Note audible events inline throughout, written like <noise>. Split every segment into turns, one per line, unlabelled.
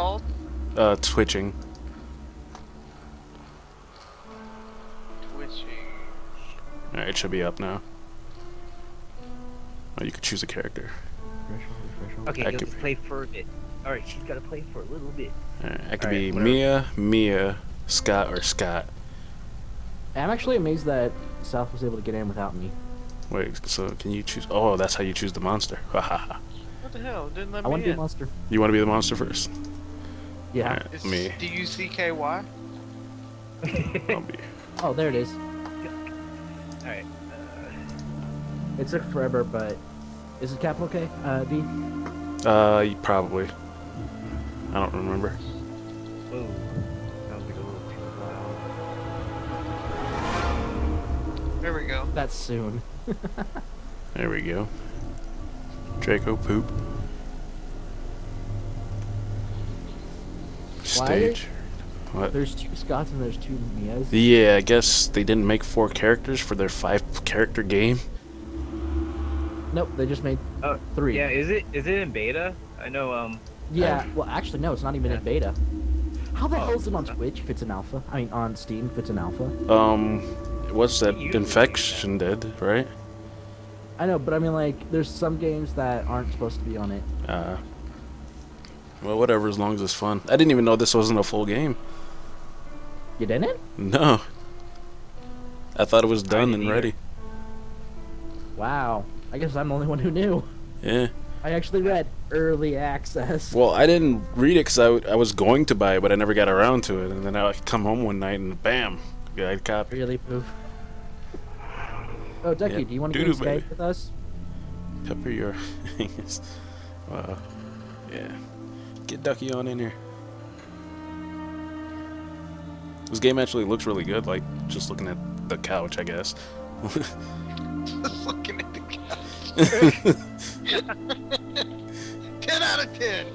called?
Uh, twitching.
Twitching.
Alright, it should be up now. Oh, you could choose a character.
Okay,
That
you'll
could
just play for a bit. Alright, she's gotta play for a little bit.
Alright, I could
Alright,
be
whatever.
Mia, Mia, Scott, or Scott.
I'm actually amazed that South was able to get in without me.
Wait, so can you choose? Oh, that's how you choose the monster. <laughs>
What the hell? Didn't let
I
me
want to be a monster.
you want to be the monster first?
Yeah.
Alright,
It's
me.
D U C K Y.
I'll be. <laughs>
Oh, there it is.
Alright. Uh,
It took forever, but is it capital K? Uh, D.
Uh, probably. I don't remember.
whoa. Sounds like a little too.
There we go.
That's soon. <laughs>
There we go. Draco poop. Stage. What?
There's two Scotts and there's two Mias.
Yeah, I guess they didn't make four characters for their five character game.
Nope, they just made three.
Yeah, is it is it in beta? I know. Um.
Yeah, well, actually, no, it's not even in beta. How the
Oh.
hell is it on Twitch if it's an alpha? I mean, on Steam if it's an alpha?
Um, what's that?
Usually,
Infection did, right?
I know, but I mean, like, there's some games that aren't supposed to be on it.
Uh, well, whatever, as long as it's fun. I didn't even know this wasn't a full game.
You didn't?
No. I thought it was done and
either.
ready.
Wow. I guess I'm the only one who knew.
Yeah.
I actually read early access.
Well, I didn't read it because I, w- I was going to buy it, but I never got around to it. And then I come home one night and bam, I copy.
Really, poof. Oh, Ducky,
Yeah,
do you want to play. Skype with us?
Pepper your. <laughs> wow. Yeah. Get Ducky on in here. This game actually looks really good, like just looking at the couch, I guess.
Just <laughs> looking at the couch. <laughs> ten out of ten.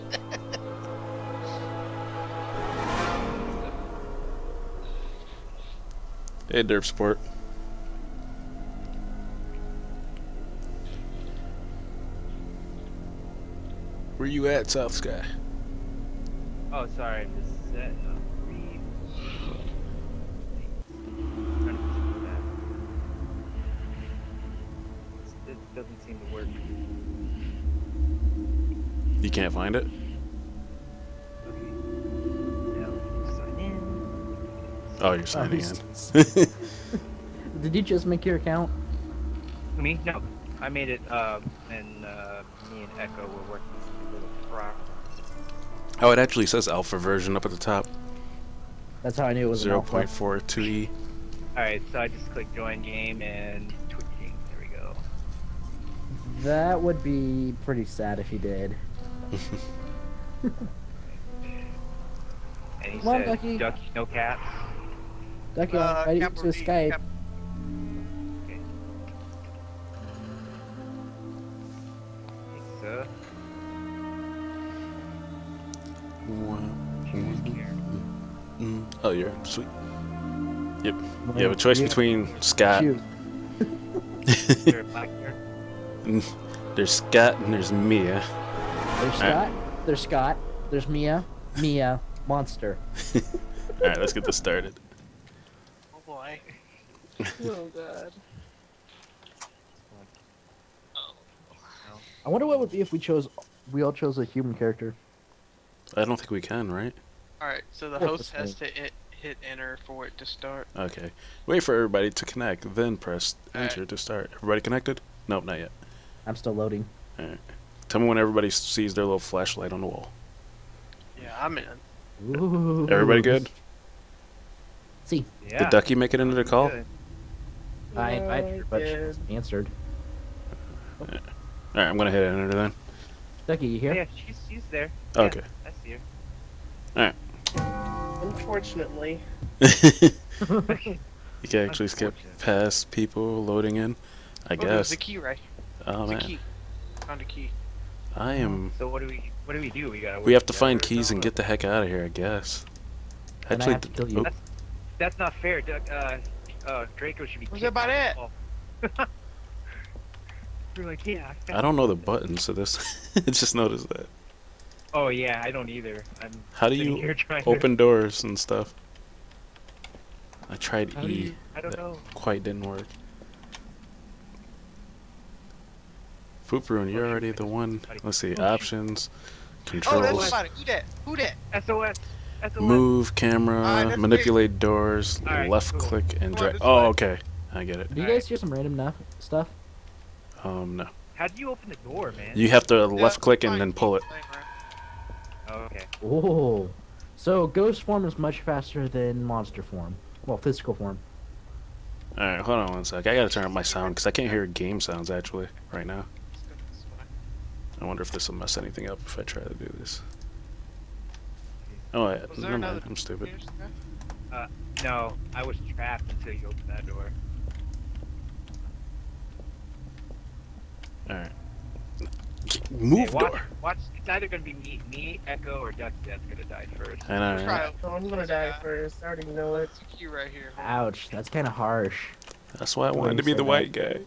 hey, Derp Sport. Where you at, South Sky?
Oh, sorry. I just set up read. Trying to do that. It doesn't seem to work.
You can't find it?
Okay. Now sign in.
Oh, you're signing in. <laughs> <laughs>
Did you just make your account?
Me? No. I made it, um, and uh, me and Echo were working this little pro.
Oh, it actually says alpha version up at the top.
That's how I knew it was an alpha.
0.42e.
Alright, so I just click join game and twitching. There we go.
That would be pretty sad if he did. <laughs>
And he
Come on,
said,
Ducky.
Ducky, no cats.
Ducky,
Uh,
I'm ready to
capital
Oh, you're sweet. Yep. You have a choice
You-
between Scott.
Shoot.
Is there a black character? Mm.
there's Scott and there's Mia.
There's Scott. There's Scott. There's Mia. Mia. Monster. <laughs>
All right, let's get this started.
Oh boy. <laughs> oh god.
Oh I wonder what would be if we chose. We all chose a human character.
I don't think we can, right?
All right, so the host has to hit, hit enter for it to start.
Okay. Wait for everybody to connect, then press
Alright.
enter to start. Everybody connected? Nope, not yet.
I'm still loading. Alright.
Tell me when everybody sees their little flashlight on the wall.
Yeah, I'm in.
Ooh.
Everybody good?
See,
Yeah.
Did Ducky make it into the call?
Good.
I invited her, but she hasn't answered.
All right, I'm gonna hit enter then.
Ducky, you here?
yeah, she's, she's there. Yeah,
Okay.
I see her.
Unfortunately. <laughs>
you can actually skip past people loading in. I
Oh, there's
guess.
the key right.
Oh
the
man,
key. Found a key.
I am.
So what do we what do we do? We gotta.
We have to find
together or
keys and get the heck out of here. I guess.
Then I have to kill you.
oh,
That's not fair. Duck, uh, uh, Draco should be.
Was
kicked
that about it? <laughs>
We're like, yeah.
I don't know the buttons to this. <laughs> I just noticed that.
Oh yeah, I don't either. I'm
How do you
here <laughs> trying to-
open doors and stuff? I tried
How do
E.
you- I don't
that
know.
Quite didn't work. Poop Ruin, you're already
shoot.
the one.
Buddy.
Let's see,
shoot.
options,
Oh, that's
controls,
somebody. Who that? Who that?
SOS. SOS.
move camera,
Alright, that's
manipulate doors,
Alright,
left
cool.
click, and
Come on,
drag.
this
Oh,
way.
okay, I get it.
Do you
Alright.
guys hear some random nuff stuff?
Um, no,
How do you open the door, man?
you have to
Yeah,
left click and
fine,
then
keep
pull it.
Playing around.
Oh, okay.
Oh, so ghost form is much faster than monster form. Well, physical form.
All right, hold on one sec. I gotta turn up my sound because I can't hear game sounds actually right now.
Let's go this way.
I wonder if this will mess anything up if I try to do this. Oh, yeah, never mind. I'm stupid.
Here's the guy.
No, I was trapped until you opened that door.
All right, move
Hey, watch,
door.
watch. It's either gonna be me, me, Echo, or Ducky that's gonna die first.
I know.
Try
right?
it.
Oh, I'm gonna die first. I already know it.
It's a right here.
Ouch, that's kind of harsh.
That's why I
Why
wanted to be the
that?
white guy.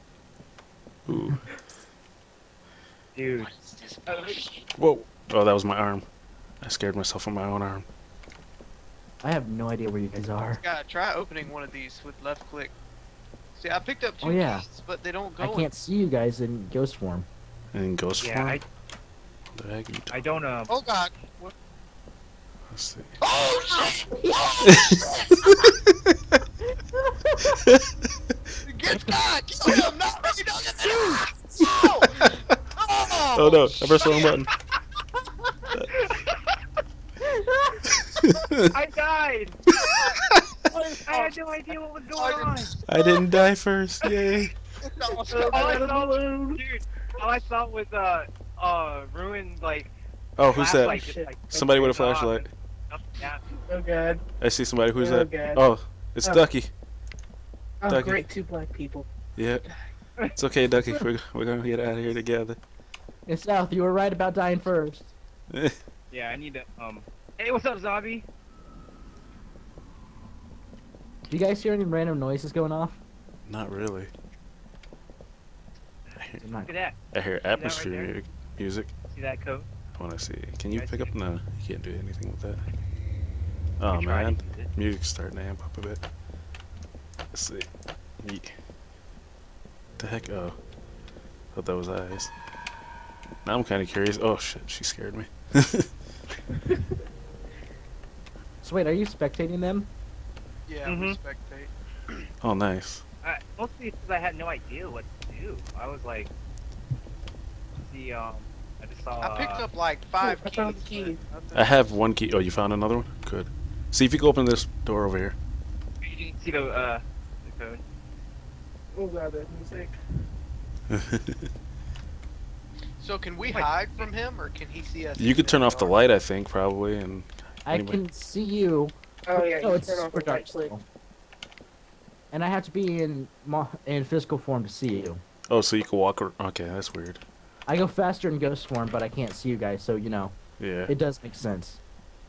Ooh.
Dude, oh,
Whoa. Oh, that was my arm. I scared myself on my own arm.
I have no idea where you guys are.
God, try opening one of these with left click. See, I picked up oh, two
Oh, yeah.
keys, but they don't go.
I can't see you guys in ghost form.
And ghost
yeah,
form.
I,
What the heck you
I don't um.
Oh God. What?
Let's see. <laughs>
Oh shit! <laughs> Get God! Kill him! No! You don't get the No! <laughs>
Oh no! I pressed the wrong button.
I died. I had no idea what was going on.
I didn't die first. Yay!
all, I saw, dude, all I saw was uh uh ruined like
Oh, who's that?
like,
Somebody with a flashlight.
and nothing happened.
Oh.
I see somebody. Who's
Oh,
that?
God.
Oh, it's
Oh.
Ducky.
Oh
Ducky.
great, two black people.
Yeah. It's okay, Ducky. We're, we're gonna get out of here together.
It's South, you were right about dying first. <laughs>
Yeah, I need to um. Hey, what's up, zombie?
Do you guys hear any random noises going off?
Not really. I hear,
I'm not-
Look at that.
I hear atmosphere
there?
mu- music.
See that coat?
I want to see. Can you
Guys
pick up?
see it?
No, you can't do anything with that. Oh
We
man,
to use it.
music's starting to amp up a bit. Let's see. Yeet. The heck? Oh, thought that was eyes. Now I'm kind of curious. Oh shit, she scared me. <laughs>
So wait, are you spectating them?
Yeah,
Mhm.
we spectate.
oh nice.
I, mostly because I had no idea what to do. I was like, see, um, I just saw.
I picked
uh,
up like five
I
keys.
the key.
I have one key. Oh, you found another one? Good. See if you can open this door over here.
You didn't see the uh the code.
Oh god, that music.
So can we hide from him, or can he see us?
you
even
could turn off the light, I think, probably, and
I
Anyway.
can see you.
Oh yeah,
oh,
you
it's
turn off
super
the
dark.
light
And I have to be in in physical form to see you.
Oh, so you can walk. Ar- okay, that's weird.
I go faster in ghost form, but I can't see you guys, so you know
Yeah,
it does make sense.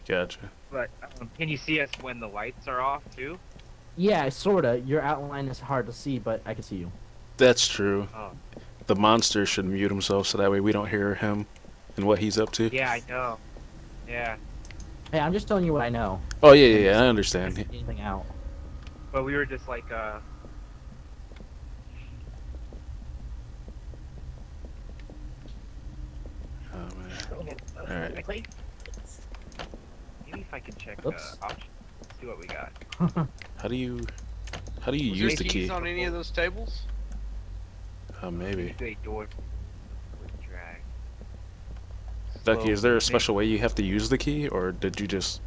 gotcha.
But um, can you see us when the lights are off too?
Yeah, sorta. Your outline is hard to see, but I can see you.
That's true.
Oh.
The monster should mute himself so that way we don't hear him and what he's up to.
Yeah, I know. Yeah,
Hey, I'm just telling you what I know.
Oh yeah, yeah, yeah I understand.
Anything out?
but we were just like uh.
Oh man.
Oh,
Alright.
wait.
Maybe if I can check
Oops.
uh, options, see what we got. <laughs>
How do you how do you
Was
use the
keys
key?
on any of those tables?
Oh maybe.
Do a door drag.
Ducky, is there a special way you have to use the key or did you just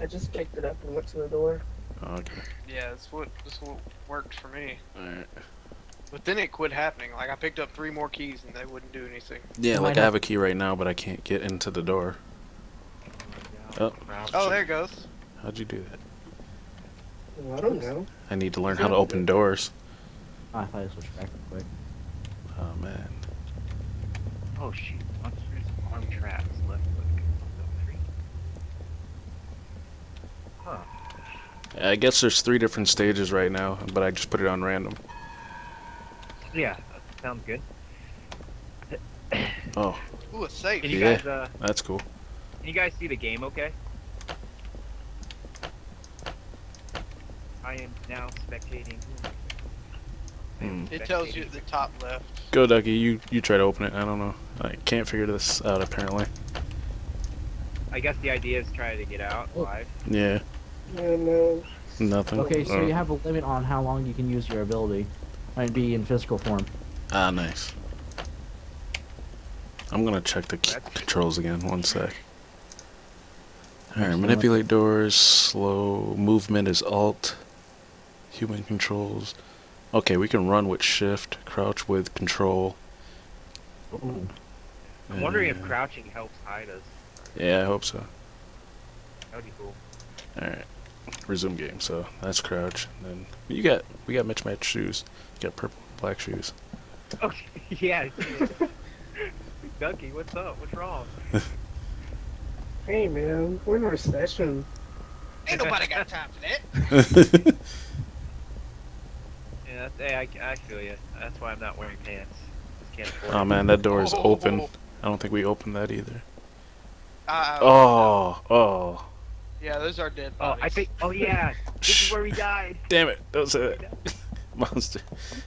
I just picked it up and went to the door.
oh, okay.
Yeah, that's what that's what worked for me.
Alright.
But then it quit happening. Like I picked up three more keys and they wouldn't do anything.
Yeah,
You
like
might
I
have-
have a key right now but I can't get into the door. Oh.
Oh, there it goes.
How'd you do that?
Well, I don't know.
I need to learn how to open doors.
Oh, I thought I switched back real quick.
Oh man.
Oh shoot! Monsters, arm traps, left click. Three. Huh.
I guess there's three different stages right now, but I just put it on random.
Yeah, that sounds good.
Oh,
Ooh, a safe.
Can you
Yeah.
guys uh
That's cool.
can you guys see the game okay? I am now spectating. I am
Hmm.
It tells you at the top left.
Go, Ducky. You you try to open it. I don't know. I can't figure this out apparently.
I guess the idea is try to get out
Oh.
live.
Yeah.
No, no.
Nothing.
Okay, so
Oh.
you have a limit on how long you can use your ability. Might be in physical form.
Ah, nice. I'm gonna check the controls again. One sec. Alright, manipulate doors. Slow movement is Alt. Human controls. Okay, we can run with Shift. Crouch with Control.
Ooh.
I'm wondering if crouching helps hide us.
Yeah, I hope so.
That'd be cool.
Alright. Resume game. So that's crouch. And then you got we got match match shoes. You got purple, black shoes.
Okay, <laughs> yeah. I see it. Ducky, what's up? What's wrong? <laughs>
Hey, man, we're in a recession.
Ain't nobody got time for that. <laughs>
Yeah, that's, hey, I, I feel you. That's why I'm not wearing pants. Can't
oh man, that door is
Oh,
open.
oh,
I don't think we opened that either.
Uh,
Oh, oh.
Yeah, those are dead bodies. Oh.
I think. Oh yeah, <laughs> this is where we died.
Damn it! Don't say. <laughs> Monster.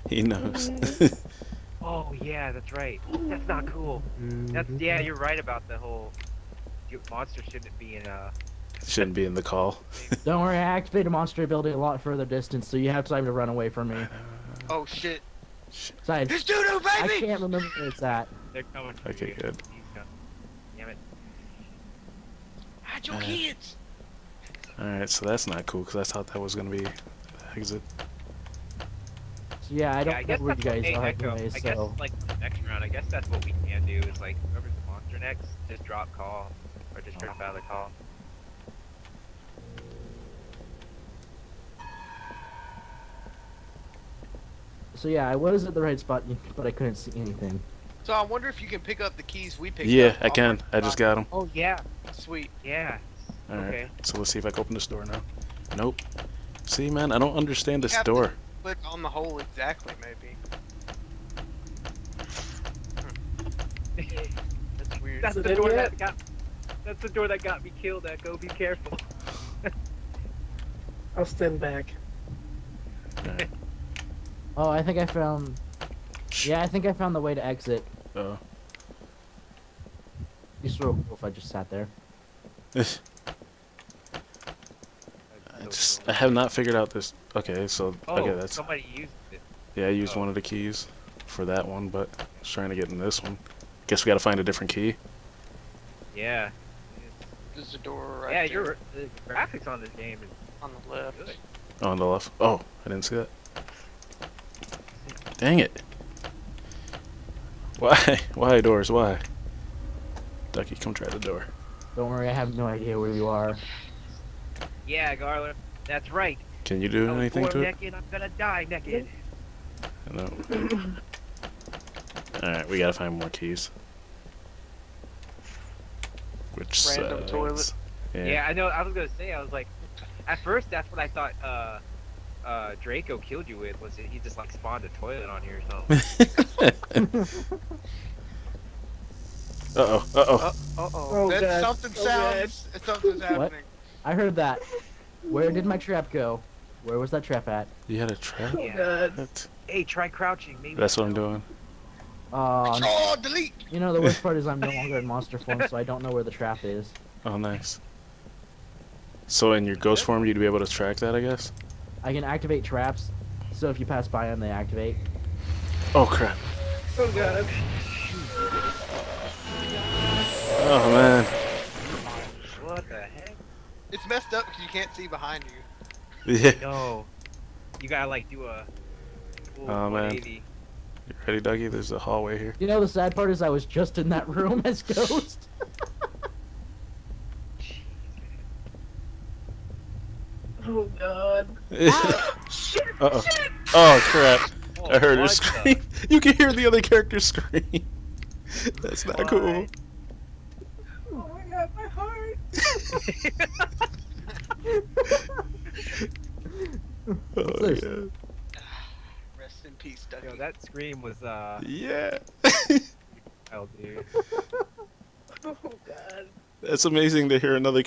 He knows. <laughs>
Oh yeah, that's right. That's not cool. That's yeah, you're right about the whole. Monster shouldn't be in uh.
Shouldn't be in the call.
Don't worry, I activated monster ability a lot further distance, so you have time to run away from me.
Oh shit.
Besides,
There's doo-doo,
I can't remember where it's at.
They're coming for
Okay,
you.
good.
He's coming. Damn it.
Hide your
Uh,
kids!
Alright, so that's not cool because I thought that was gonna be the exit.
So yeah, I don't
yeah, I
know
guess
where you guys
what,
are
hey, Echo,
anyways,
I guess
so...
like the next round, I guess that's what we can do is like whoever's the monster next, just drop call or just drop out of the call.
So yeah, I was at the right spot, but I couldn't see anything.
So I wonder if you can pick up the keys we picked
Yeah,
up.
Yeah, I can. I just got them.
Oh yeah,
Sweet.
yeah.
Alright,
Okay.
so let's see if I can open this door now. Nope. See, man, I don't understand this
have to-
door.
Click on the hole exactly, maybe. Hmm. <laughs> That's weird.
That's
Is
the door that got. That's the door that got me killed. Echo, be careful. <laughs>
I'll stand back.
Alright.
Oh, I think I found... Yeah, I think I found the way to exit.
Oh.
It's real cool if I just sat there. <laughs>
I just I have not figured out this. Okay, so
Oh,
okay, that's
somebody used it.
yeah. I used
oh.
one of the keys for that one, but I was trying to get in this one. Guess we got to find a different key.
Yeah.
There's a door right
yeah,
there
you're the graphics on this game is
on the left.
good.
Oh, on the left. Oh, I didn't see that. Dang it! Why? <laughs> Why doors? Why? Ducky, come try the door.
Don't worry, I have no idea where you are.
Yeah, Garland. That's right.
Can you do
I was
anything
born
to it?
naked. I'm gonna die naked.
No. <coughs> All right, we gotta find more keys. Which
Random
sucks.
toilet.
Yeah.
Yeah. I know. I was gonna say. I was like, at first that's what I thought. Uh, uh, Draco killed you with was it he just like spawned a toilet on you or something. <laughs> <laughs>
uh oh. Uh oh.
Uh oh.
Oh,
That's
God.
something
Oh,
sounds. Something's happening.
I heard that. Where did my trap go? Where was that trap at?
You had a trap.
Oh,
Yeah.
God.
What?
hey, try crouching. Maybe
That's what I'm doing.
Uh,
Oh, delete.
you know, the worst part is I'm no longer in monster form, so I don't know where the trap is.
Oh, nice. So in your ghost form, you'd be able to track that, I guess.
I can activate traps, so if you pass by them, they activate.
Oh crap.
Oh, God.
Oh man.
What the heck?
It's messed up because you can't see behind you.
Yeah. <laughs>
No. You gotta like do a.
Oh, man. You ready, Dougie? There's a hallway here.
You know, the sad part is I was just in that room as Ghost. <laughs>
Oh, God.
uh <laughs>
Shit.
oh. Oh crap.
Oh,
I heard her
what
scream. You can hear the other character scream. That's not cool.
Why?
Oh, <laughs>
oh, yeah.
Rest in peace, Dougie.
Yo, that scream was, uh...
Yeah! <laughs>
oh, dude. <laughs>
oh, God. That's amazing to hear another